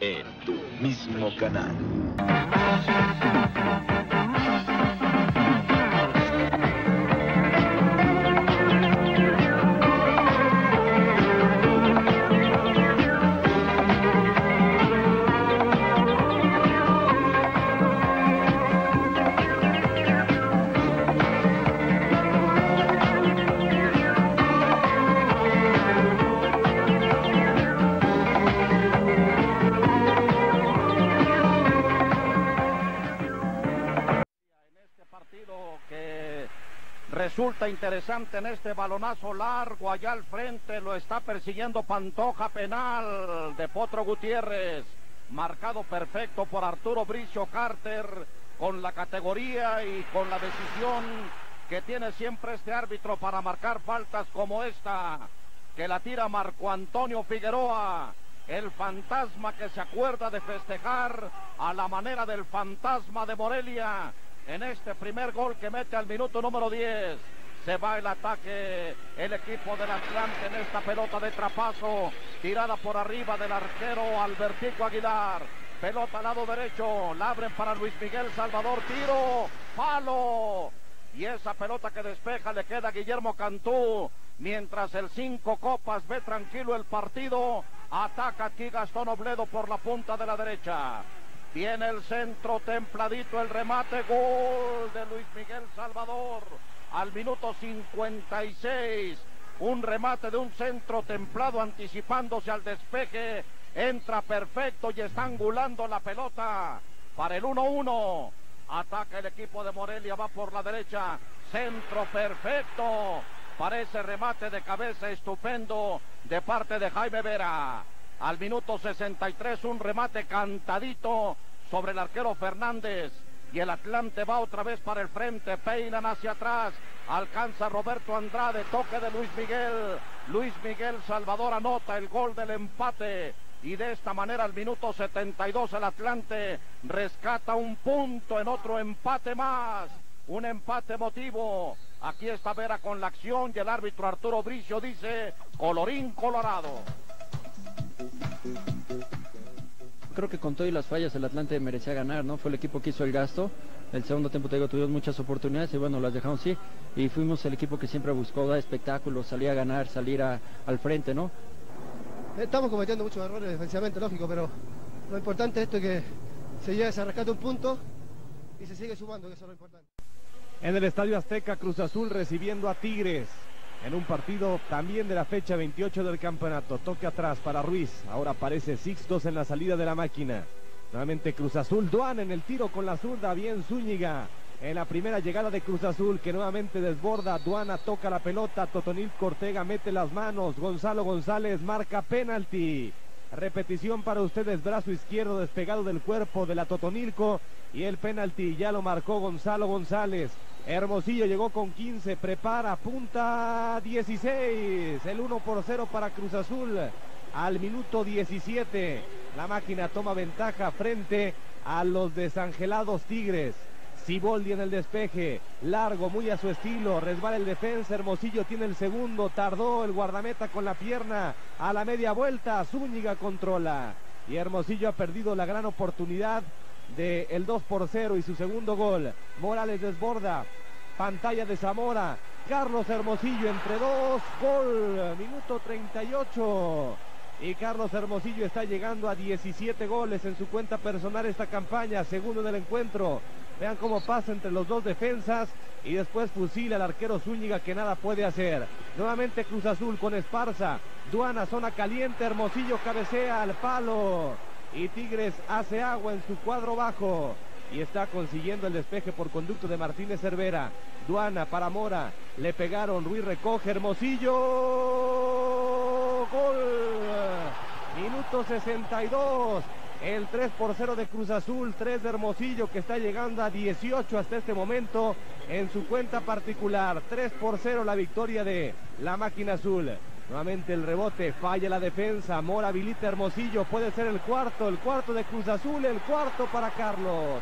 en tu mismo canal. Interesante en este balonazo largo allá al frente lo está persiguiendo Pantoja penal de Potro Gutiérrez marcado perfecto por Arturo Bricio Carter con la categoría y con la decisión que tiene siempre este árbitro para marcar faltas como esta que la tira Marco Antonio Figueroa el fantasma que se acuerda de festejar a la manera del fantasma de Morelia en este primer gol que mete al minuto número 10. Se va el ataque el equipo del Atlante en esta pelota de trapazo, tirada por arriba del arquero Albertico Aguilar. Pelota al lado derecho, la abren para Luis Miguel Salvador, tiro, palo. Y esa pelota que despeja le queda a Guillermo Cantú. Mientras el cinco copas ve tranquilo el partido, ataca aquí Gastón Obledo por la punta de la derecha. Viene el centro templadito, el remate, gol de Luis Miguel Salvador al minuto 56. Un remate de un centro templado anticipándose al despeje. Entra perfecto y está angulando la pelota para el 1-1. Ataca el equipo de Morelia, va por la derecha. Centro perfecto. Parece remate de cabeza estupendo de parte de Jaime Vera. Al minuto 63 un remate cantadito sobre el arquero Fernández. Y el Atlante va otra vez para el frente, peinan hacia atrás, alcanza Roberto Andrade, toque de Luis Miguel. Luis Miguel Salvador anota el gol del empate. Y de esta manera al minuto 72 el Atlante rescata un punto en otro empate más. Un empate emotivo. Aquí está Vera con la acción y el árbitro Arturo Bricio dice colorín colorado creo que con todo y las fallas el Atlante merecía ganar, ¿no? Fue el equipo que hizo el gasto. El segundo tiempo, te digo, tuvimos muchas oportunidades y bueno, las dejamos sí. Y fuimos el equipo que siempre buscó dar espectáculos, salir a ganar, salir al frente, ¿no? Estamos cometiendo muchos errores defensivamente, lógico, pero lo importante es esto que se llegue a rescate un punto y se sigue sumando, que eso es lo importante. En el Estadio Azteca, Cruz Azul recibiendo a Tigres en un partido también de la fecha 28 del campeonato. Toque atrás para Ruiz. Ahora aparece Sixtos en la salida de la máquina. Nuevamente Cruz Azul. Duan en el tiro con la zurda. Bien Zúñiga. En la primera llegada de Cruz Azul que nuevamente desborda. Duana toca la pelota. Totonil Cortega mete las manos. Gonzalo González marca penalti. Repetición para ustedes, brazo izquierdo despegado del cuerpo de la Totonilco y el penalti ya lo marcó Gonzalo González. Hermosillo llegó con 15, prepara, punta 16, el 1 por 0 para Cruz Azul al minuto 17. La máquina toma ventaja frente a los desangelados Tigres. Siboldi en el despeje, largo, muy a su estilo, resbala el defensa, Hermosillo tiene el segundo, tardó el guardameta con la pierna, a la media vuelta, Zúñiga controla. Y Hermosillo ha perdido la gran oportunidad del el 2 por 0 y su segundo gol. Morales desborda. Pantalla de Zamora. Carlos Hermosillo entre dos. Gol. Minuto 38. Y Carlos Hermosillo está llegando a 17 goles en su cuenta personal esta campaña. Segundo del encuentro. Vean cómo pasa entre los dos defensas. Y después fusila al arquero Zúñiga que nada puede hacer. Nuevamente Cruz Azul con Esparza. Duana, zona caliente. Hermosillo cabecea al palo y Tigres hace agua en su cuadro bajo y está consiguiendo el despeje por conducto de Martínez Cervera. Duana para Mora, le pegaron, Ruiz recoge, Hermosillo, gol, minuto 62. El 3 por 0 de Cruz Azul, 3 de Hermosillo que está llegando a 18 hasta este momento en su cuenta particular. 3 por 0 la victoria de la máquina azul. Nuevamente el rebote, falla la defensa, Mora habilita Hermosillo, puede ser el cuarto, el cuarto de Cruz Azul, el cuarto para Carlos.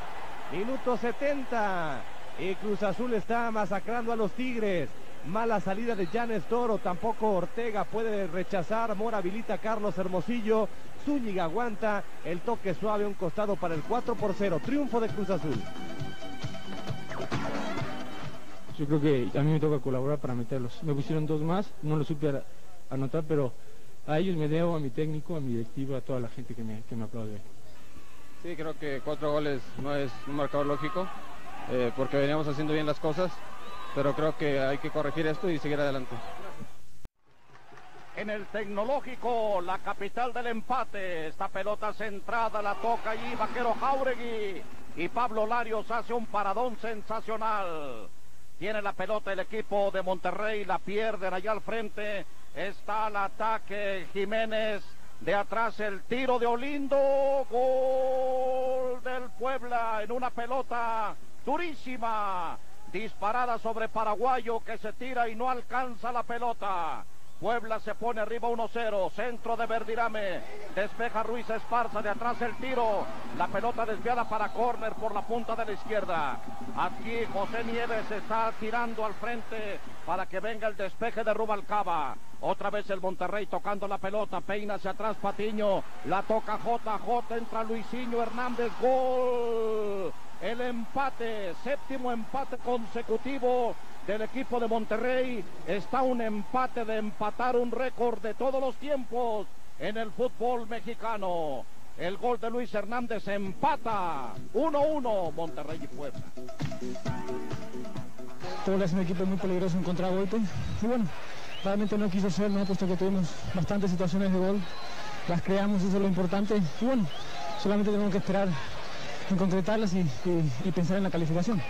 Minuto 70. Y Cruz Azul está masacrando a los Tigres. Mala salida de Janes Toro, tampoco Ortega puede rechazar. Mora habilita a Carlos Hermosillo. Zúñiga aguanta el toque suave, un costado para el 4 por 0. Triunfo de Cruz Azul. Yo creo que a mí me toca colaborar para meterlos. Me pusieron dos más, no lo supe anotar, pero a ellos me debo, a mi técnico, a mi directivo, a toda la gente que me, que me aplaude. Sí, creo que cuatro goles no es un marcador lógico, eh, porque veníamos haciendo bien las cosas, pero creo que hay que corregir esto y seguir adelante. En el tecnológico, la capital del empate, esta pelota centrada la toca allí Vaquero Jauregui y Pablo Larios hace un paradón sensacional. Tiene la pelota el equipo de Monterrey, la pierden allá al frente. Está el ataque Jiménez. De atrás el tiro de Olindo. Gol del Puebla en una pelota durísima. Disparada sobre Paraguayo que se tira y no alcanza la pelota. Puebla se pone arriba 1-0. Centro de Verdirame. Despeja Ruiz Esparza. De atrás el tiro. La pelota desviada para córner por la punta de la izquierda. Aquí José Nieves está tirando al frente para que venga el despeje de Rubalcaba. Otra vez el Monterrey tocando la pelota. Peina hacia atrás Patiño. La toca JJ. Entra Luisinho Hernández. Gol. El empate. Séptimo empate consecutivo del equipo de Monterrey. Está un empate de empatar un récord de todos los tiempos en el fútbol mexicano. El gol de Luis Hernández empata 1-1 Monterrey y Puebla. Puebla es un equipo muy peligroso en contragolpe. Y bueno, realmente no quiso ser, ¿no? puesto que tuvimos bastantes situaciones de gol. Las creamos, eso es lo importante. Bueno, solamente tenemos que esperar en y, y, pensar en la calificación.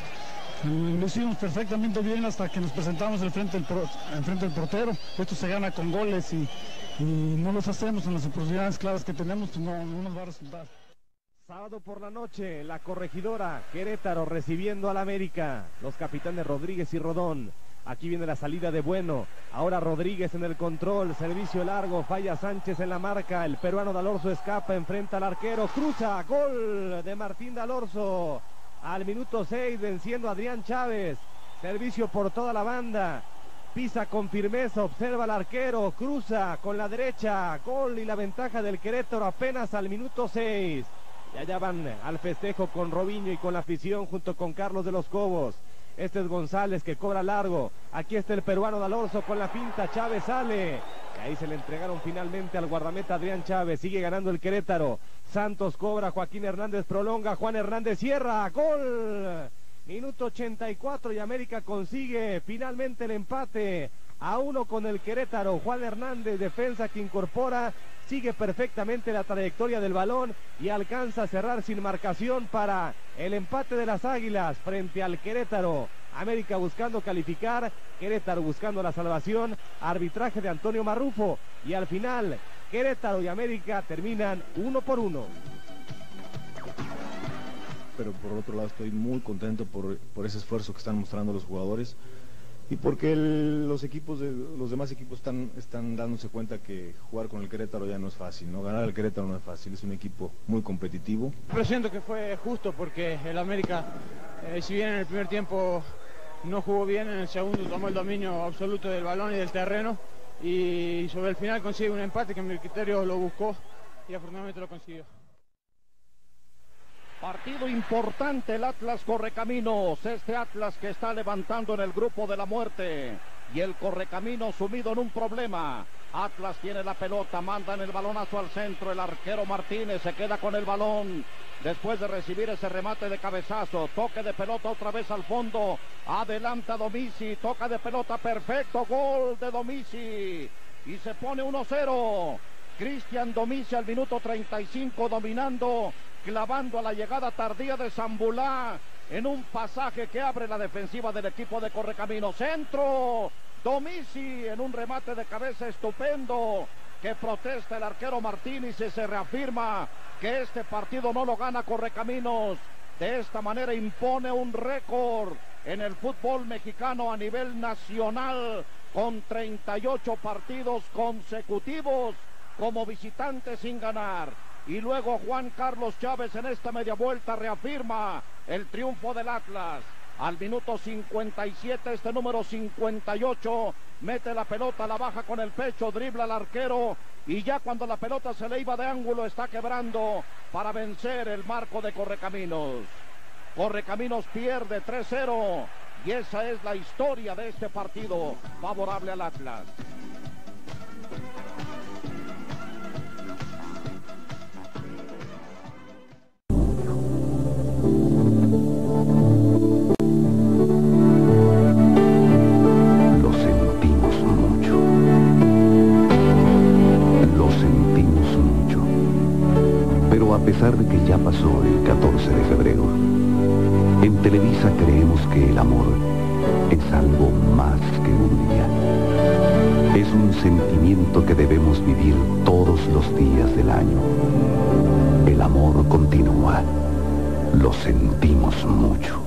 Lo hicimos perfectamente bien hasta que nos presentamos al frente del, pro, portero. Esto se gana con goles y, y, no los hacemos en las oportunidades claras que tenemos, no, no nos va a resultar. Sábado por la noche, la corregidora Querétaro recibiendo al América. Los capitanes Rodríguez y Rodón. Aquí viene la salida de Bueno. Ahora Rodríguez en el control. Servicio largo. Falla Sánchez en la marca. El peruano Dalorzo escapa. Enfrenta al arquero. Cruza. Gol de Martín Dalorzo al minuto 6 venciendo a Adrián Chávez. Servicio por toda la banda. Pisa con firmeza, observa al arquero, cruza con la derecha, gol y la ventaja del Querétaro apenas al minuto 6. Y allá van al festejo con Robinho y con la afición junto con Carlos de los Cobos. Este es González que cobra largo. Aquí está el peruano Dalorzo con la finta. Chávez sale. Ahí se le entregaron finalmente al guardameta Adrián Chávez. Sigue ganando el Querétaro. Santos cobra. Joaquín Hernández prolonga. Juan Hernández cierra. Gol. Minuto 84 y América consigue finalmente el empate a uno con el Querétaro. Juan Hernández, defensa que incorpora, sigue perfectamente la trayectoria del balón y alcanza a cerrar sin marcación para el empate de las Águilas frente al Querétaro. América buscando calificar, Querétaro buscando la salvación, arbitraje de Antonio Marrufo y al final Querétaro y América terminan uno por uno pero por otro lado estoy muy contento por, por ese esfuerzo que están mostrando los jugadores y porque los equipos de, los demás equipos están, están dándose cuenta que jugar con el Querétaro ya no es fácil, ¿no? Ganar el Querétaro no es fácil, es un equipo muy competitivo. Pero siento que fue justo porque el América, eh, si bien en el primer tiempo no jugó bien, en el segundo tomó el dominio absoluto del balón y del terreno y sobre el final consigue un empate que en mi criterio lo buscó y afortunadamente lo consiguió. Partido importante el Atlas Correcaminos, este Atlas que está levantando en el grupo de la muerte. Y el Correcaminos sumido en un problema. Atlas tiene la pelota, mandan el balonazo al centro, el arquero Martínez se queda con el balón. Después de recibir ese remate de cabezazo, toque de pelota otra vez al fondo, adelanta Domici, toca de pelota perfecto, gol de Domici y se pone 1-0. Cristian Domici al minuto 35 dominando clavando a la llegada tardía de Zambulá en un pasaje que abre la defensiva del equipo de Correcamino. Centro, Domici en un remate de cabeza estupendo que protesta el arquero Martínez y se reafirma que este partido no lo gana Correcaminos. De esta manera impone un récord en el fútbol mexicano a nivel nacional con 38 partidos consecutivos como visitante sin ganar. Y luego Juan Carlos Chávez en esta media vuelta reafirma el triunfo del Atlas. Al minuto 57, este número 58 mete la pelota, la baja con el pecho, dribla al arquero y ya cuando la pelota se le iba de ángulo está quebrando para vencer el marco de Correcaminos. Correcaminos pierde 3-0 y esa es la historia de este partido favorable al Atlas. Ya pasó el 14 de febrero, en Televisa creemos que el amor es algo más que un día. Es un sentimiento que debemos vivir todos los días del año. El amor continúa. Lo sentimos mucho.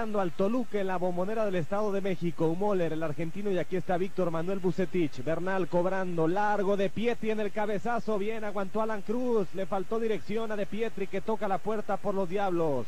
Al Toluca en la bombonera del Estado de México. Humoler, el argentino, y aquí está Víctor Manuel Bucetich. Bernal cobrando largo de Pietri en el cabezazo. Bien, aguantó Alan Cruz. Le faltó dirección a De Pietri que toca la puerta por los diablos.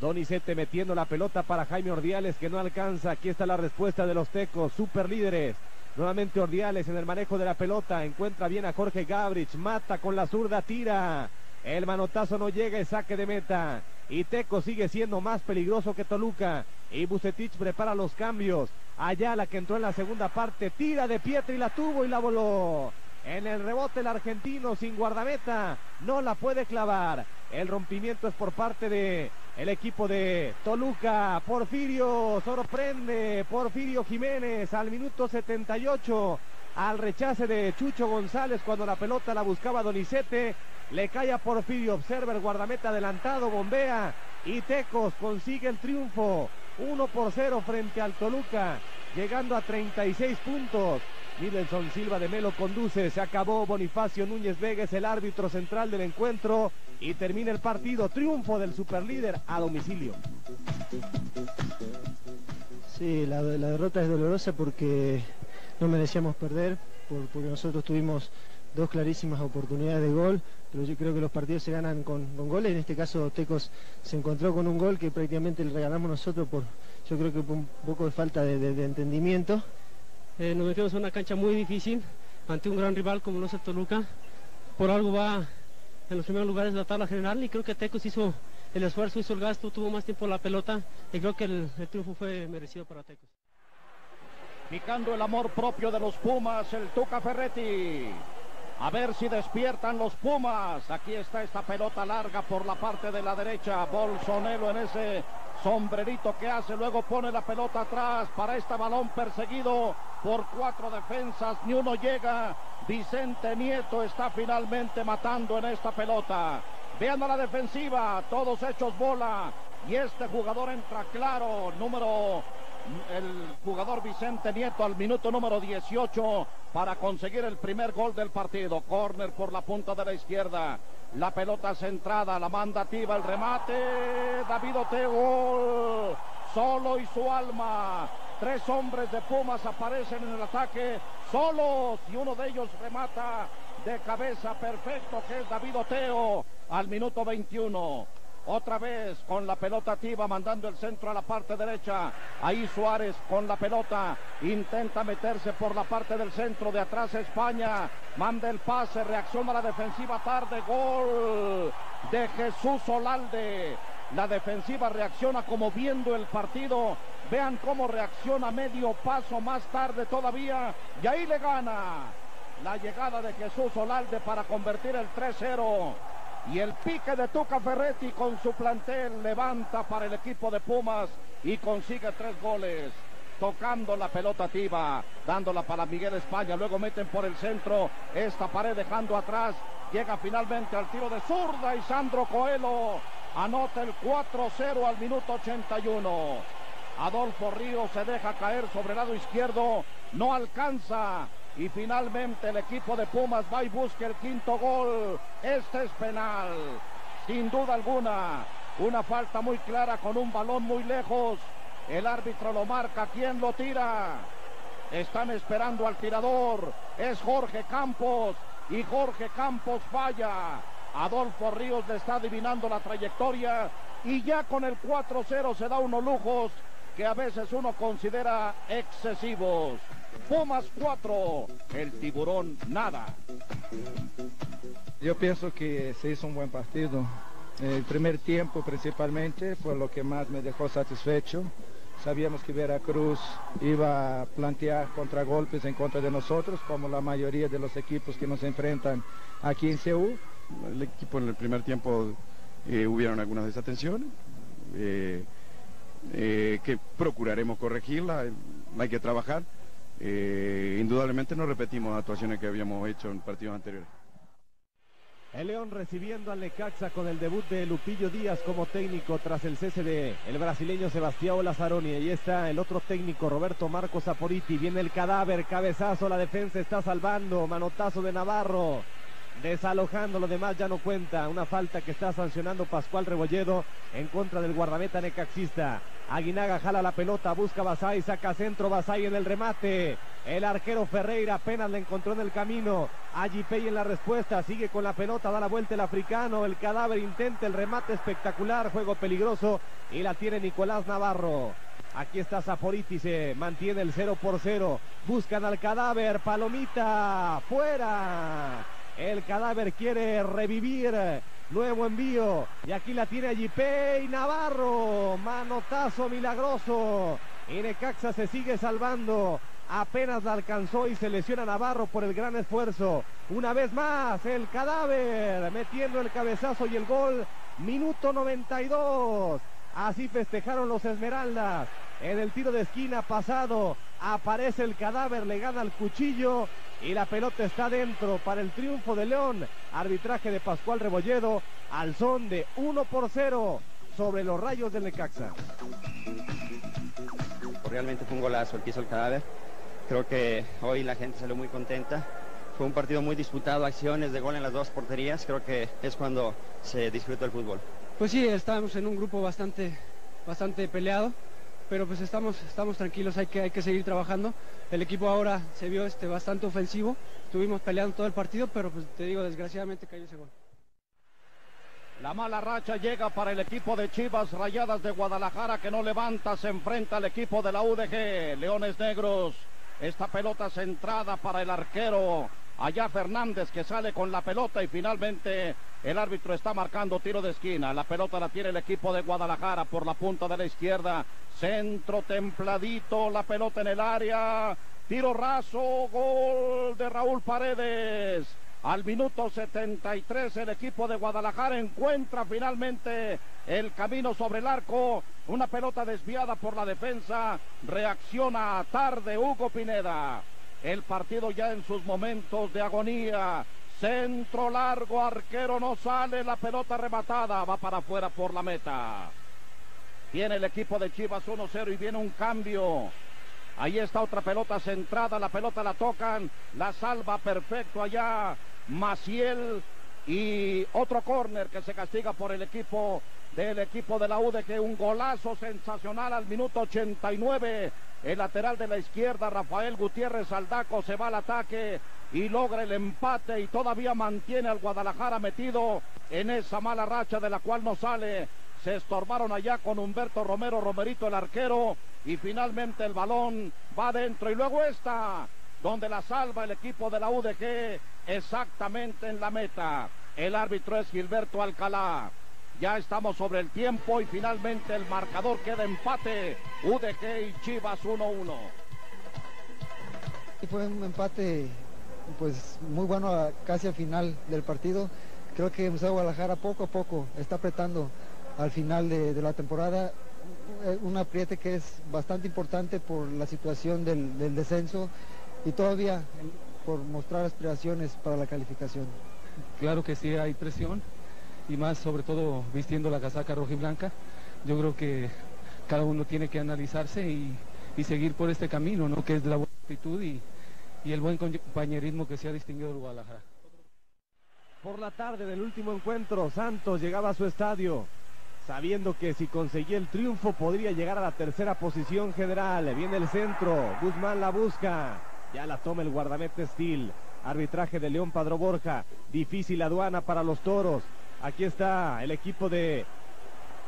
Donizete metiendo la pelota para Jaime Ordiales que no alcanza. Aquí está la respuesta de los Tecos, superlíderes. Nuevamente Ordiales en el manejo de la pelota. Encuentra bien a Jorge Gabrich. Mata con la zurda, tira. El manotazo no llega, es saque de meta. Y Teco sigue siendo más peligroso que Toluca. Y Bucetich prepara los cambios. Ayala que entró en la segunda parte. Tira de Pietri, la tuvo y la voló. En el rebote el argentino sin guardameta. No la puede clavar. El rompimiento es por parte de el equipo de Toluca. Porfirio sorprende. Porfirio Jiménez al minuto 78. Al rechace de Chucho González cuando la pelota la buscaba Donizete. Le cae a Porfirio. Observa el guardameta adelantado. Bombea. Y Tecos consigue el triunfo. 1 por 0 frente al Toluca. Llegando a 36 puntos. Midelson Silva de Melo conduce. Se acabó Bonifacio Núñez Vega el árbitro central del encuentro. Y termina el partido. Triunfo del superlíder a domicilio. Sí, la, derrota es dolorosa porque no merecíamos perder, por- porque nosotros tuvimos dos clarísimas oportunidades de gol, pero yo creo que los partidos se ganan con, con goles. En este caso Tecos se encontró con un gol que prácticamente le regalamos nosotros por, yo creo que por un poco de falta de, de- de entendimiento. Eh, nos metimos en una cancha muy difícil ante un gran rival como lo es el Toluca. Por algo va en los primeros lugares de la tabla general y creo que Tecos hizo el esfuerzo, hizo el gasto, tuvo más tiempo la pelota y creo que el, el triunfo fue merecido para Tecos. Picando el amor propio de los Pumas, el Tuca Ferretti. A ver si despiertan los Pumas. Aquí está esta pelota larga por la parte de la derecha. Bolsonelo en ese sombrerito que hace. Luego pone la pelota atrás para este balón perseguido por cuatro defensas. Ni uno llega. Vicente Nieto está finalmente matando en esta pelota. Vean a la defensiva. Todos hechos bola. Y este jugador entra claro. Número el jugador Vicente Nieto al minuto número 18 para conseguir el primer gol del partido. Corner por la punta de la izquierda. La pelota centrada, la manda Tiva, el remate. David Oteo. Solo y su alma. Tres hombres de Pumas aparecen en el ataque solos y uno de ellos remata de cabeza perfecto que es David Oteo al minuto 21. Otra vez con la pelota activa, mandando el centro a la parte derecha. Ahí Suárez con la pelota. Intenta meterse por la parte del centro. De atrás España. Manda el pase. Reacciona la defensiva tarde. Gol de Jesús Olalde. La defensiva reacciona como viendo el partido. Vean cómo reacciona medio paso más tarde todavía. Y ahí le gana la llegada de Jesús Olalde para convertir el 3-0. Y el pique de Tuca Ferretti con su plantel levanta para el equipo de Pumas y consigue tres goles. Tocando la pelota Tiba, dándola para Miguel España. Luego meten por el centro esta pared dejando atrás. Llega finalmente al tiro de zurda y Sandro Coelho anota el 4-0 al minuto 81. Adolfo Ríos se deja caer sobre el lado izquierdo, no alcanza. Y finalmente el equipo de Pumas va y busca el quinto gol. Este es penal, sin duda alguna. Una falta muy clara con un balón muy lejos. El árbitro lo marca. ¿Quién lo tira? Están esperando al tirador. Es Jorge Campos. Y Jorge Campos falla. Adolfo Ríos le está adivinando la trayectoria. Y ya con el 4-0 se da unos lujos que a veces uno considera excesivos. Pumas 4, el tiburón nada. Yo pienso que se hizo un buen partido. El primer tiempo principalmente fue lo que más me dejó satisfecho. Sabíamos que Veracruz iba a plantear contragolpes en contra de nosotros, como la mayoría de los equipos que nos enfrentan aquí en Seúl. El equipo en el primer tiempo eh, hubieron algunas desatenciones. Eh, eh, que procuraremos corregirla, hay que trabajar. Eh, indudablemente no repetimos actuaciones que habíamos hecho en partidos anteriores. El León recibiendo al Necaxa con el debut de Lupillo Díaz como técnico tras el CCD. El brasileño Sebastián Lazzaroni. Ahí está el otro técnico Roberto Marcos Aporiti. Viene el cadáver, cabezazo, la defensa está salvando. Manotazo de Navarro desalojando, lo demás ya no cuenta. Una falta que está sancionando Pascual Rebolledo en contra del guardameta necaxista. Aguinaga jala la pelota, busca Basay, saca centro Basay en el remate. El arquero Ferreira apenas le encontró en el camino. Pey en la respuesta, sigue con la pelota, da la vuelta el africano. El cadáver intenta el remate espectacular, juego peligroso y la tiene Nicolás Navarro. Aquí está Zaporiti, se mantiene el 0 por 0. Buscan al cadáver, Palomita, fuera. El cadáver quiere revivir. Nuevo envío. Y aquí la tiene y Navarro. Manotazo milagroso. Y Necaxa se sigue salvando. Apenas la alcanzó y se lesiona Navarro por el gran esfuerzo. Una vez más, el cadáver metiendo el cabezazo y el gol. Minuto 92. Así festejaron los Esmeraldas. En el tiro de esquina pasado aparece el cadáver, le gana el cuchillo y la pelota está dentro para el triunfo de León. Arbitraje de Pascual Rebolledo al son de 1 por 0 sobre los rayos del Necaxa. Realmente fue un golazo el que hizo el cadáver. Creo que hoy la gente salió muy contenta. Fue un partido muy disputado, acciones de gol en las dos porterías. Creo que es cuando se disfruta el fútbol. Pues sí, estábamos en un grupo bastante, bastante peleado pero pues estamos, estamos tranquilos, hay que, hay que seguir trabajando. El equipo ahora se vio este, bastante ofensivo, estuvimos peleando todo el partido, pero pues te digo, desgraciadamente cayó ese gol. La mala racha llega para el equipo de Chivas Rayadas de Guadalajara que no levanta, se enfrenta al equipo de la UDG, Leones Negros. Esta pelota centrada para el arquero Allá Fernández que sale con la pelota y finalmente el árbitro está marcando tiro de esquina. La pelota la tiene el equipo de Guadalajara por la punta de la izquierda. Centro templadito, la pelota en el área. Tiro raso, gol de Raúl Paredes. Al minuto 73 el equipo de Guadalajara encuentra finalmente el camino sobre el arco. Una pelota desviada por la defensa. Reacciona tarde Hugo Pineda. El partido ya en sus momentos de agonía. Centro largo, arquero no sale, la pelota rematada, va para afuera por la meta. Tiene el equipo de Chivas 1-0 y viene un cambio. Ahí está otra pelota centrada, la pelota la tocan, la salva perfecto allá Maciel y otro córner que se castiga por el equipo del equipo de la UD que un golazo sensacional al minuto 89 el lateral de la izquierda, Rafael Gutiérrez Aldaco, se va al ataque y logra el empate y todavía mantiene al Guadalajara metido en esa mala racha de la cual no sale. Se estorbaron allá con Humberto Romero, Romerito el arquero y finalmente el balón va adentro y luego está donde la salva el equipo de la UDG exactamente en la meta. El árbitro es Gilberto Alcalá. Ya estamos sobre el tiempo y finalmente el marcador queda empate. UDG y Chivas 1-1. Fue un empate pues muy bueno casi al final del partido creo que Museo Guadalajara poco a poco está apretando al final de, la temporada eh, un apriete que es bastante importante por la situación del descenso y todavía por mostrar aspiraciones para la calificación. Claro que sí hay presión y más sobre todo vistiendo la casaca roja y blanca. Yo creo que cada uno tiene que analizarse y, y seguir por este camino, ¿no? que es la buena actitud y, y el buen compañerismo que se ha distinguido del Guadalajara. Por la tarde del último encuentro, Santos llegaba a su estadio, sabiendo que si conseguía el triunfo podría llegar a la tercera posición general. Viene el centro, Guzmán la busca, ya la toma el guardamete Steel. Arbitraje de León Padro Borja, difícil aduana para los toros. Aquí está el equipo de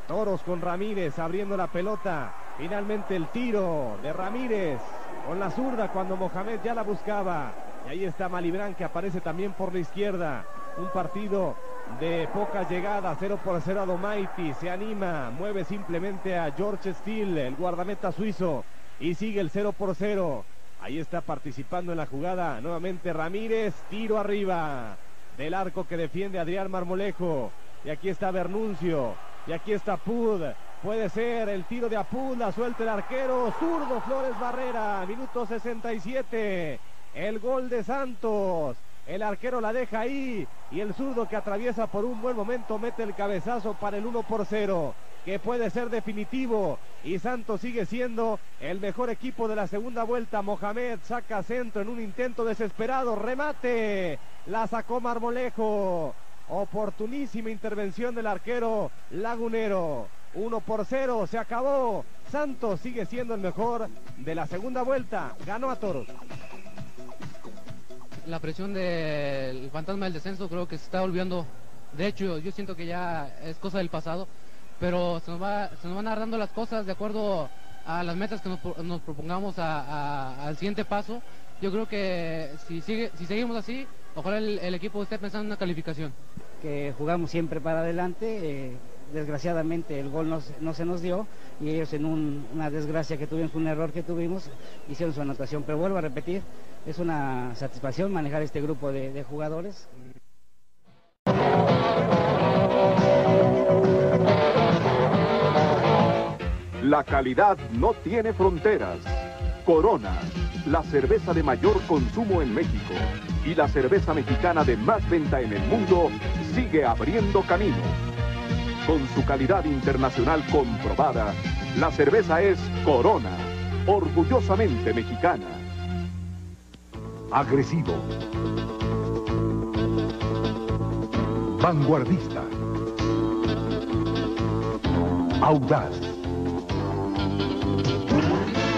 Toros con Ramírez abriendo la pelota. Finalmente el tiro de Ramírez con la zurda cuando Mohamed ya la buscaba. Y ahí está Malibran que aparece también por la izquierda. Un partido de poca llegada, 0 por 0 a Domaiti. Se anima, mueve simplemente a George Steele, el guardameta suizo. Y sigue el 0 por 0. Ahí está participando en la jugada nuevamente Ramírez. Tiro arriba del arco que defiende Adrián Marmolejo. Y aquí está Bernuncio. Y aquí está Pud. Puede ser el tiro de Apud. La suelta el arquero. Zurdo Flores Barrera. Minuto 67. El gol de Santos. El arquero la deja ahí. Y el zurdo que atraviesa por un buen momento mete el cabezazo para el 1 por 0. Que puede ser definitivo. Y Santos sigue siendo el mejor equipo de la segunda vuelta. Mohamed saca centro en un intento desesperado. Remate. La sacó Marmolejo. Oportunísima intervención del arquero lagunero. 1 por 0, se acabó. Santos sigue siendo el mejor de la segunda vuelta. Ganó a Toros. La presión del fantasma del descenso creo que se está olvidando. De hecho, yo siento que ya es cosa del pasado. Pero se nos, va, se nos van a dar dando las cosas de acuerdo a las metas que nos, propongamos a, al siguiente paso. Yo creo que si, sigue, si seguimos así, ojalá el, el equipo esté pensando en una calificación. Que jugamos siempre para adelante, eh, desgraciadamente el gol no, no, se nos dio y ellos en un, una desgracia que tuvimos, un error que tuvimos, hicieron su anotación. Pero vuelvo a repetir, es una satisfacción manejar este grupo de, de jugadores. La calidad no tiene fronteras. Corona, la cerveza de mayor consumo en México y la cerveza mexicana de más venta en el mundo, sigue abriendo camino. Con su calidad internacional comprobada, la cerveza es Corona, orgullosamente mexicana. Agresivo. Vanguardista. Audaz.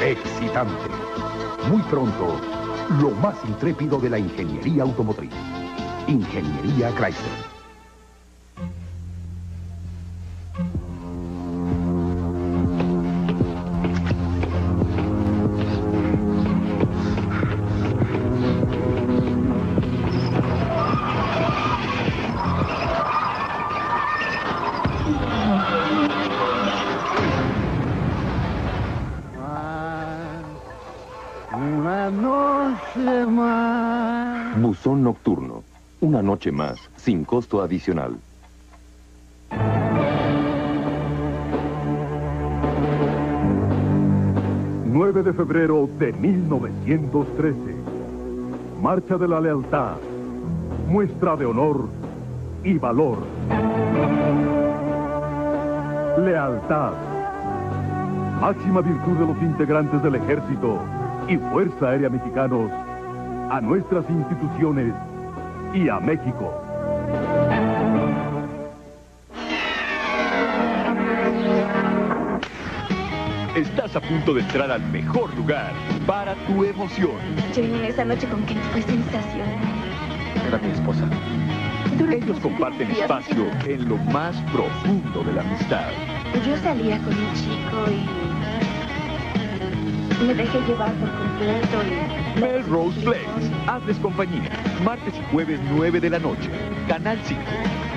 Excitante. Muy pronto, lo más intrépido de la ingeniería automotriz. Ingeniería Chrysler. Buzón nocturno. Una noche más, sin costo adicional. ...9 de febrero de 1913... ...Marcha de la Lealtad... ...muestra de honor y valor... ...lealtad... ...máxima virtud de los integrantes del ejército... ...y Fuerza Aérea Mexicanos a nuestras instituciones y a México. Estás a punto de entrar al mejor lugar para tu emoción. Yo vine esa noche con Kate, fue sensacional. Era mi esposa. Ellos comparten espacio en lo más profundo de la amistad. Yo salía con un chico y me dejé llevar por completo y... Melrose Place. Hazles compañía. Martes y jueves 9 de la noche. Canal 5.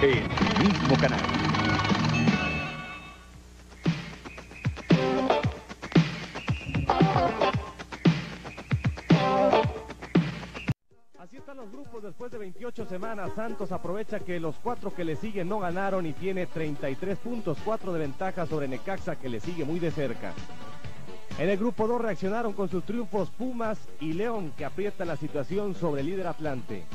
El mismo canal. Así están los grupos después Después de 28 semanas, Santos aprovecha que los cuatro que le siguen no ganaron y tiene 33 puntos, 4 de ventaja sobre Necaxa que le sigue muy de cerca. En el grupo 2 reaccionaron con sus triunfos Pumas y León que aprietan la situación sobre el líder Atlante.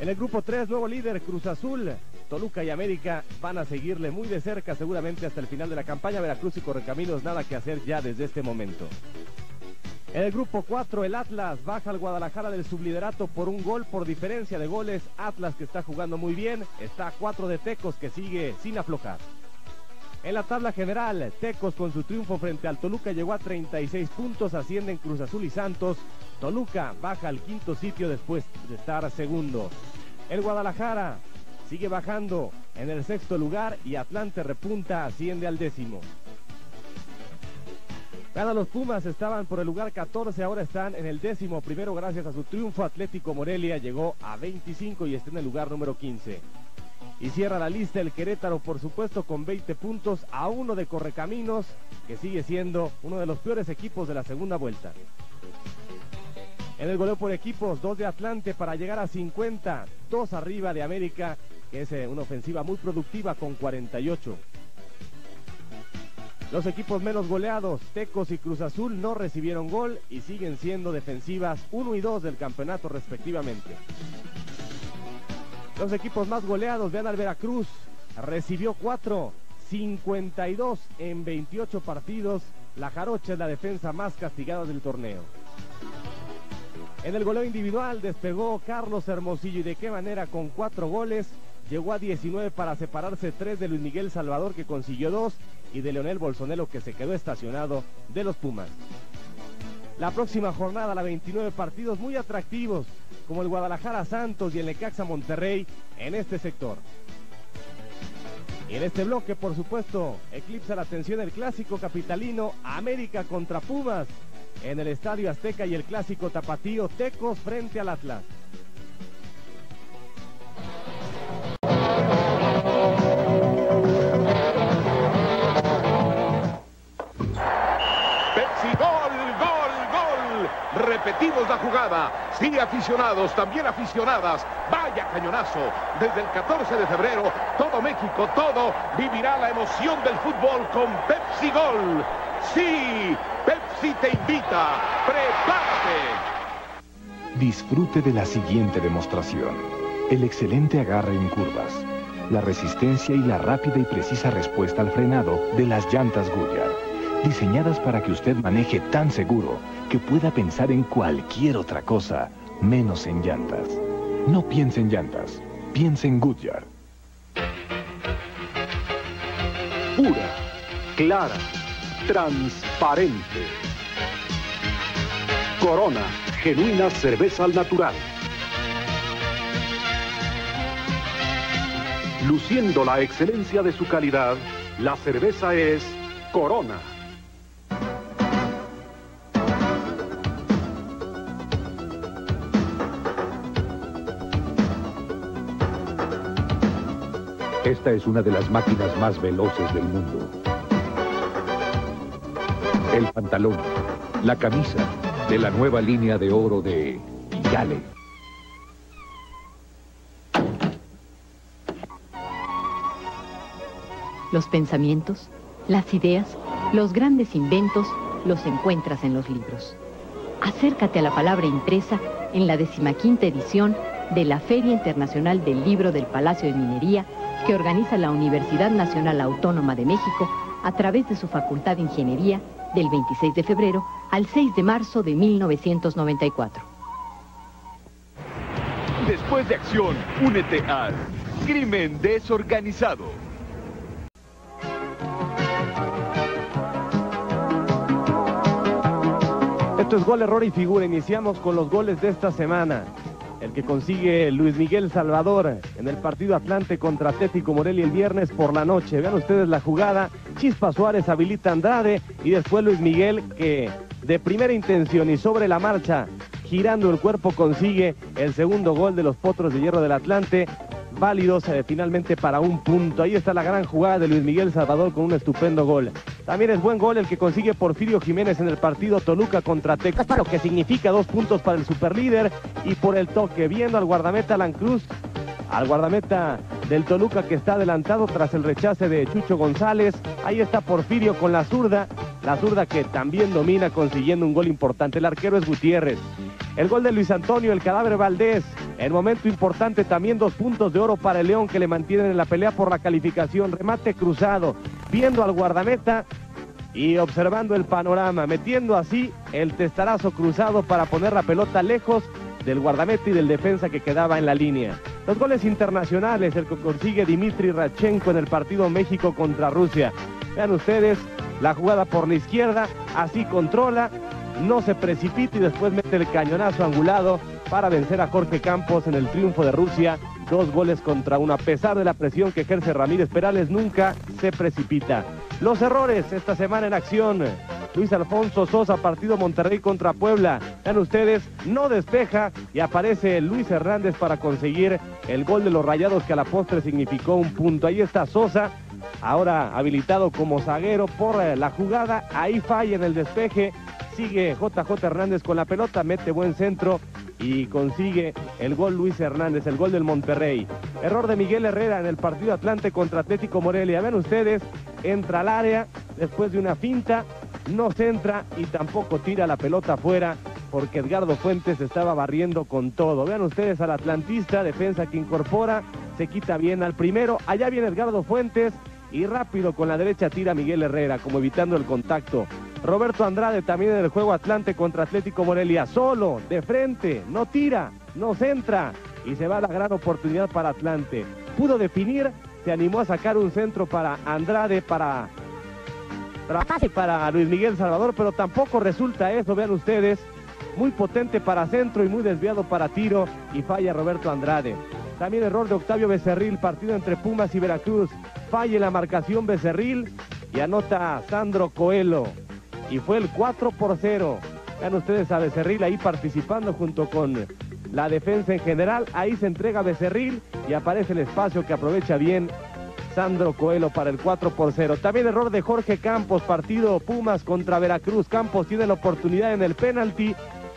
En el grupo 3, nuevo líder Cruz Azul. Toluca y América van a seguirle muy de cerca seguramente hasta el final de la campaña. Veracruz y Correcaminos nada que hacer ya desde este momento. En el grupo 4, el Atlas baja al Guadalajara del subliderato por un gol por diferencia de goles. Atlas que está jugando muy bien, está a 4 de Tecos que sigue sin aflojar. En la tabla general, Tecos con su triunfo frente al Toluca llegó a 36 puntos, ascienden Cruz Azul y Santos. Toluca baja al quinto sitio después de estar segundo. El Guadalajara sigue bajando en el sexto lugar y Atlante repunta, asciende al décimo. Gana los Pumas, estaban por el lugar 14, ahora están en el décimo primero gracias a su triunfo. Atlético Morelia llegó a 25 y está en el lugar número 15. Y cierra la lista el Querétaro, por supuesto, con 20 puntos a uno de Correcaminos, que sigue siendo uno de los peores equipos de la segunda vuelta. En el goleo por equipos, dos de Atlante para llegar a 50, dos arriba de América, que es eh, una ofensiva muy productiva con 48. Los equipos menos goleados, Tecos y Cruz Azul, no recibieron gol y siguen siendo defensivas 1 y 2 del campeonato respectivamente. Los equipos más goleados, vean al Veracruz, recibió 4, 52 en 28 partidos. La Jarocha es la defensa más castigada del torneo. En el goleo individual despegó Carlos Hermosillo y de qué manera con cuatro goles. Llegó a 19 para separarse 3 de Luis Miguel Salvador que consiguió 2 y de Leonel Bolsonelo que se quedó estacionado de los Pumas. La próxima jornada, la 29 partidos muy atractivos, como el Guadalajara Santos y el Necaxa Monterrey en este sector. Y en este bloque, por supuesto, eclipsa la atención el clásico capitalino América contra Pumas en el Estadio Azteca y el clásico tapatío Tecos frente al Atlas. Pepsi. Repetimos la jugada. Sí, aficionados, también aficionadas. Vaya cañonazo. Desde el 14 de febrero, todo México, todo vivirá la emoción del fútbol con Pepsi Gol. Sí, Pepsi te invita. Prepárate. Disfrute de la siguiente demostración. El excelente agarre en curvas, la resistencia y la rápida y precisa respuesta al frenado de las llantas Goodyear, diseñadas para que usted maneje tan seguro que pueda pensar en cualquier otra cosa, menos en llantas. No piense en llantas, piense en Goodyear. Pura, clara, transparente. Corona, genuina cerveza al natural. Luciendo la excelencia de su calidad, la cerveza es Corona. Esta es una de las máquinas más veloces del mundo. El pantalón, la camisa de la nueva línea de oro de Yale. Los pensamientos, las ideas, los grandes inventos los encuentras en los libros. Acércate a la palabra impresa en la decimaquinta edición de la Feria Internacional del Libro del Palacio de Minería que organiza la Universidad Nacional Autónoma de México a través de su Facultad de Ingeniería del 26 de febrero al 6 de marzo de 1994. Después de acción, únete al crimen desorganizado. Esto es gol, error y figura. Iniciamos con los goles de esta semana. El que consigue Luis Miguel Salvador en el partido Atlante contra Atlético Morelia el viernes por la noche. Vean ustedes la jugada. Chispa Suárez habilita Andrade y después Luis Miguel que de primera intención y sobre la marcha, girando el cuerpo, consigue el segundo gol de los Potros de Hierro del Atlante. Válidos eh, finalmente para un punto. Ahí está la gran jugada de Luis Miguel Salvador con un estupendo gol. También es buen gol el que consigue Porfirio Jiménez en el partido Toluca contra Tecos, lo que significa dos puntos para el superlíder y por el toque, viendo al guardameta Alan Cruz, al guardameta del Toluca que está adelantado tras el rechace de Chucho González. Ahí está Porfirio con la zurda, la zurda que también domina consiguiendo un gol importante. El arquero es Gutiérrez. El gol de Luis Antonio, el cadáver Valdés. El momento importante también dos puntos de oro para el León que le mantienen en la pelea por la calificación. Remate cruzado, viendo al guardameta y observando el panorama, metiendo así el testarazo cruzado para poner la pelota lejos del guardameta y del defensa que quedaba en la línea. Los goles internacionales, el que consigue Dimitri Rachenko en el partido México contra Rusia. Vean ustedes la jugada por la izquierda, así controla, no se precipita y después mete el cañonazo angulado para vencer a Jorge Campos en el triunfo de Rusia. Dos goles contra uno. A pesar de la presión que ejerce Ramírez Perales, nunca se precipita. Los errores esta semana en acción. Luis Alfonso Sosa, partido Monterrey contra Puebla. Vean ustedes, no despeja y aparece Luis Hernández para conseguir el gol de los rayados que a la postre significó un punto. Ahí está Sosa, ahora habilitado como zaguero por eh, la jugada. Ahí falla en el despeje. Sigue JJ Hernández con la pelota, mete buen centro y consigue el gol Luis Hernández, el gol del Monterrey. Error de Miguel Herrera en el partido Atlante contra Atlético Morelia. Ven ustedes, entra al área después de una finta, no centra y tampoco tira la pelota afuera porque Edgardo Fuentes estaba barriendo con todo. Vean ustedes al atlantista, defensa que incorpora, se quita bien al primero. Allá viene Edgardo Fuentes y rápido con la derecha tira Miguel Herrera, como evitando el contacto. Roberto Andrade también en el juego Atlante contra Atlético Morelia, solo, de frente, no tira, no centra y se va la gran oportunidad para Atlante. Pudo definir, se animó a sacar un centro para Andrade, para, para Luis Miguel Salvador, pero tampoco resulta eso, vean ustedes, muy potente para centro y muy desviado para tiro y falla Roberto Andrade. También error de Octavio Becerril, partido entre Pumas y Veracruz. Falla la marcación Becerril y anota Sandro Coelho. Y fue el 4 por 0. Vean ustedes a Becerril ahí participando junto con la defensa en general. Ahí se entrega Becerril y aparece el espacio que aprovecha bien Sandro Coelho para el 4 por 0. También error de Jorge Campos, partido Pumas contra Veracruz. Campos tiene la oportunidad en el penalti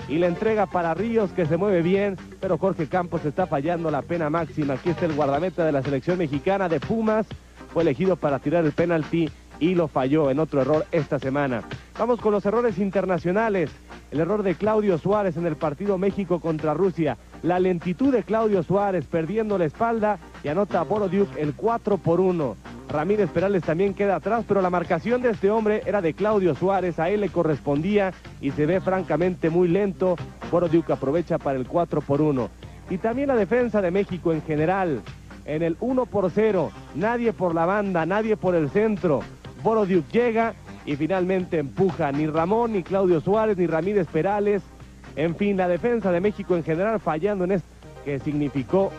y la entrega para Ríos que se mueve bien, pero Jorge Campos está fallando la pena máxima. Aquí está el guardameta de la selección mexicana de Pumas, fue elegido para tirar el penalti y lo falló en otro error esta semana. Vamos con los errores internacionales. El error de Claudio Suárez en el partido México contra Rusia. La lentitud de Claudio Suárez perdiendo la espalda y anota Borodiuk el 4 por 1. Ramírez Perales también queda atrás, pero la marcación de este hombre era de Claudio Suárez, a él le correspondía y se ve francamente muy lento. Borodiuk aprovecha para el 4 por 1. Y también la defensa de México en general, en el 1 por 0, nadie por la banda, nadie por el centro. Borodiuk llega y finalmente empuja ni Ramón, ni Claudio Suárez, ni Ramírez Perales. En fin, la defensa de México en general fallando en esto que significó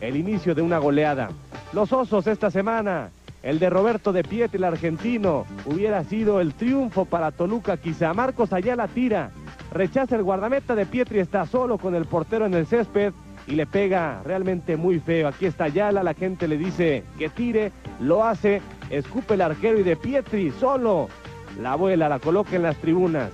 el inicio de una goleada. Los osos esta semana, el de Roberto de Pietri, el argentino, hubiera sido el triunfo para Toluca. Quizá Marcos Ayala tira, rechaza el guardameta de Pietri, está solo con el portero en el césped y le pega realmente muy feo. Aquí está Ayala, la gente le dice que tire, lo hace, escupe el arquero y de Pietri solo la abuela la coloca en las tribunas.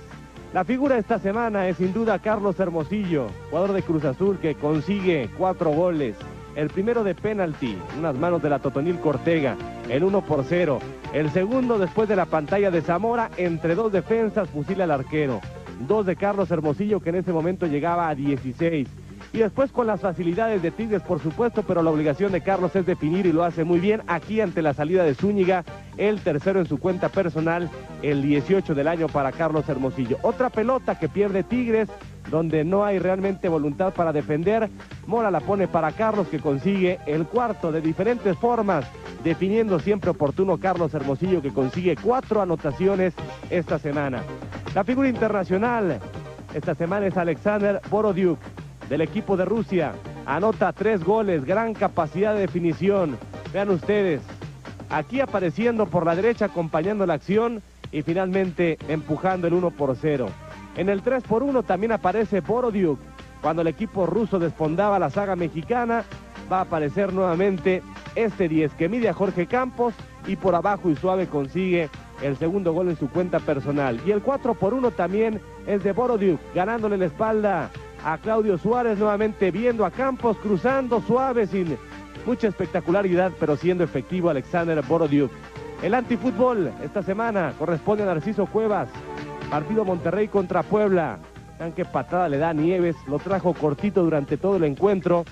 La figura esta semana es sin duda Carlos Hermosillo, jugador de Cruz Azul que consigue cuatro goles. El primero de penalti, unas manos de la Totonil Cortega, el 1 por 0. El segundo después de la pantalla de Zamora, entre dos defensas, fusila al arquero. Dos de Carlos Hermosillo que en ese momento llegaba a 16. Y después con las facilidades de Tigres, por supuesto, pero la obligación de Carlos es definir y lo hace muy bien. Aquí ante la salida de Zúñiga, el tercero en su cuenta personal, el 18 del año para Carlos Hermosillo. Otra pelota que pierde Tigres, donde no hay realmente voluntad para defender. Mora la pone para Carlos que consigue el cuarto de diferentes formas, definiendo siempre oportuno Carlos Hermosillo que consigue cuatro anotaciones esta semana. La figura internacional esta semana es Alexander Borodiuk del equipo de Rusia. Anota tres goles, gran capacidad de definición. Vean ustedes, aquí apareciendo por la derecha, acompañando la acción y finalmente empujando el 1 por 0. En el 3 por 1 también aparece Borodiuk. Cuando el equipo ruso despondaba la saga mexicana, va a aparecer nuevamente este 10 que mide a Jorge Campos y por abajo y suave consigue el segundo gol en su cuenta personal. Y el 4 por 1 también es de Borodiuk, ganándole la espalda a Claudio Suárez, nuevamente viendo a Campos cruzando suave sin mucha espectacularidad, pero siendo efectivo Alexander Borodiuk. El antifútbol esta semana corresponde a Narciso Cuevas, partido Monterrey contra Puebla. Vean qué patada le da Nieves, lo trajo cortito durante todo el encuentro.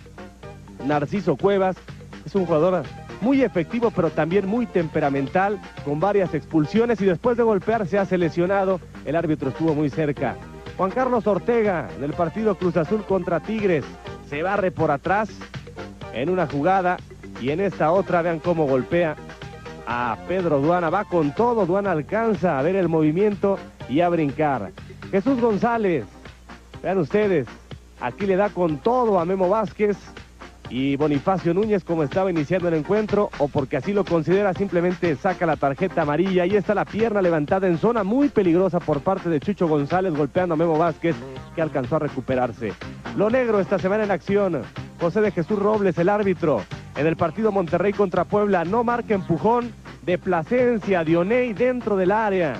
Narciso Cuevas es un jugador muy efectivo, pero también muy temperamental, con varias expulsiones y después de golpear se ha lesionado. El árbitro estuvo muy cerca. Juan Carlos Ortega, del partido Cruz Azul contra Tigres, se barre por atrás en una jugada y en esta otra vean cómo golpea a Pedro Duana. Va con todo, Duana alcanza a ver el movimiento y a brincar. Jesús González, vean ustedes, aquí le da con todo a Memo Vázquez y Bonifacio Núñez como estaba iniciando el encuentro o porque así lo considera simplemente saca la tarjeta amarilla y está la pierna levantada en zona muy peligrosa por parte de Chucho González golpeando a Memo Vázquez que alcanzó a recuperarse. Lo negro esta semana en acción. José de Jesús Robles, el árbitro, en el partido Monterrey contra Puebla, no marca empujón de Plasencia, Dioney dentro del área.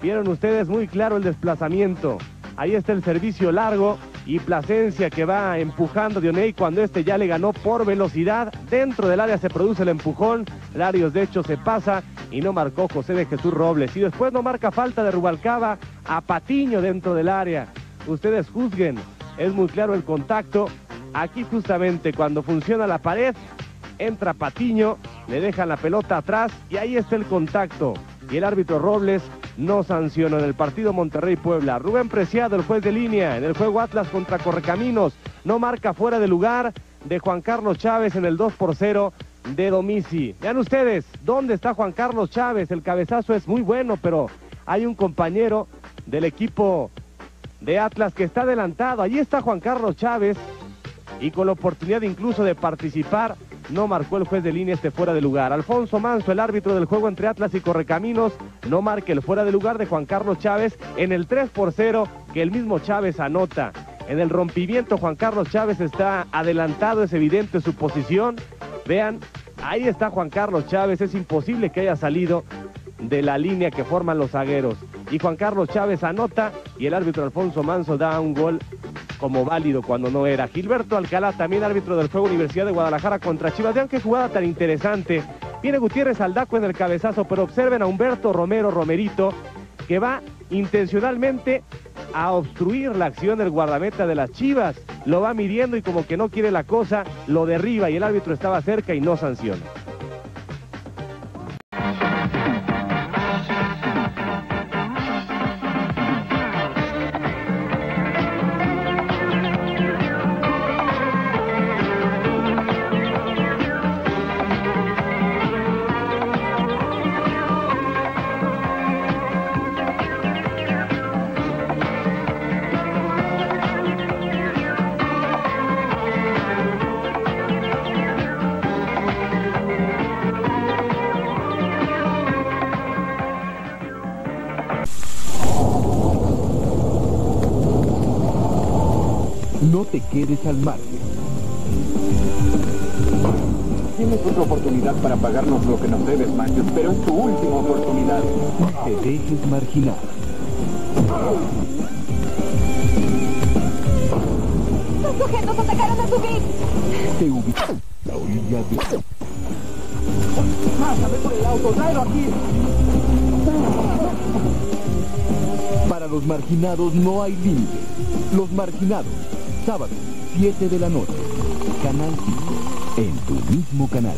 Vieron ustedes muy claro el desplazamiento. Ahí está el servicio largo y Plasencia que va empujando Dioney cuando este ya le ganó por velocidad. Dentro del área se produce el empujón. Larios de hecho se pasa y no marcó José de Jesús Robles. Y después no marca falta de Rubalcaba a Patiño dentro del área. Ustedes juzguen. Es muy claro el contacto. Aquí justamente cuando funciona la pared, entra Patiño, le dejan la pelota atrás y ahí está el contacto. Y el árbitro Robles no sancionó en el partido Monterrey-Puebla. Rubén Preciado, el juez de línea, en el juego Atlas contra Correcaminos, no marca fuera de lugar de Juan Carlos Chávez en el 2 por 0 de Domici. Vean ustedes, ¿dónde está Juan Carlos Chávez? El cabezazo es muy bueno, pero hay un compañero del equipo de Atlas que está adelantado. Allí está Juan Carlos Chávez y con la oportunidad incluso de participar no marcó el juez de línea este fuera de lugar. Alfonso Manso, el árbitro del juego entre Atlas y Correcaminos, no marca el fuera de lugar de Juan Carlos Chávez en el 3 por 0 que el mismo Chávez anota. En el rompimiento Juan Carlos Chávez está adelantado, es evidente su posición. Vean, ahí está Juan Carlos Chávez, es imposible que haya salido de la línea que forman los zagueros. Y Juan Carlos Chávez anota y el árbitro Alfonso Manso da un gol como válido cuando no era. Gilberto Alcalá, también árbitro del Juego Universidad de Guadalajara contra Chivas. Vean qué jugada tan interesante. Viene Gutiérrez Aldaco en el cabezazo, pero observen a Humberto Romero Romerito, que va intencionalmente a obstruir la acción del guardameta de las Chivas. Lo va midiendo y como que no quiere la cosa, lo derriba y el árbitro estaba cerca y no sanciona. Quedes al margen. Tienes otra oportunidad para pagarnos lo que nos debes, Matthews, pero es tu última oportunidad. No te dejes marginar. ¡Los sujetos atacaron a su bit! Te ubicas la orilla de... ¡Pásame por el auto! ¡Tráelo aquí! Para los marginados no hay límite. Los marginados, sábado, 7 de la noche. Canal 5, en tu mismo canal.